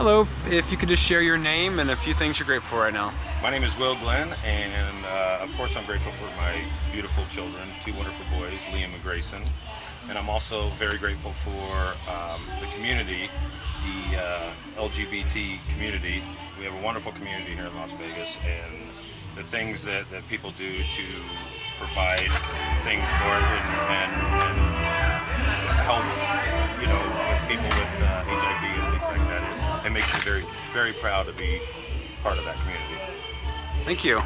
Hello, if you could just share your name and a few things you're grateful for right now. My name is Will Glenn, and uh, of course, I'm grateful for my beautiful children, two wonderful boys, Liam and Grayson. And I'm also very grateful for um, the community, the uh, LGBT community. We have a wonderful community here in Las Vegas, and the things that, that people do to provide things for it it makes me very, very proud to be part of that community. Thank you.